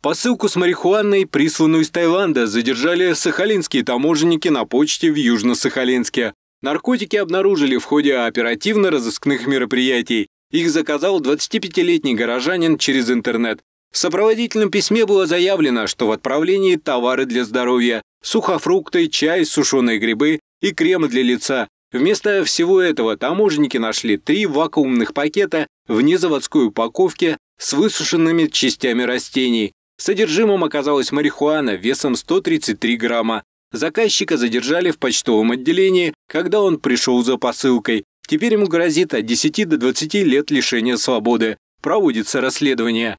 Посылку с марихуаной, присланную из Таиланда, задержали сахалинские таможенники на почте в Южно-Сахалинске. Наркотики обнаружили в ходе оперативно-розыскных мероприятий. Их заказал 25-летний горожанин через интернет. В сопроводительном письме было заявлено, что в отправлении товары для здоровья, сухофрукты, чай, сушеные грибы и крем для лица. Вместо всего этого таможенники нашли три вакуумных пакета в незаводской упаковке с высушенными частями растений. Содержимым оказалась марихуана весом 133 грамма. Заказчика задержали в почтовом отделении, когда он пришел за посылкой. Теперь ему грозит от 10 до 20 лет лишения свободы. Проводится расследование.